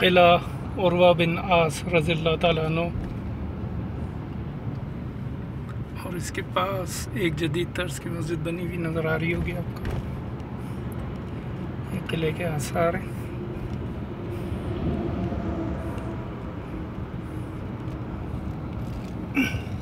قلعہ عروہ بن آس رضی اللہ تعالیٰ عنہ اور اس کے پاس ایک جدید طرز کی مسجد بنی ہوئی نظر آ رہی ہوگی آپ کو یہ قلعے کے آثار ہیں Mm-hmm.